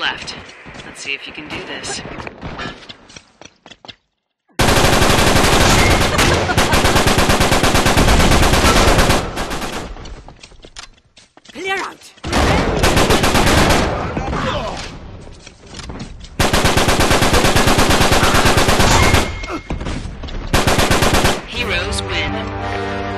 Left. Let's see if you can do this. Clear out! Heroes win.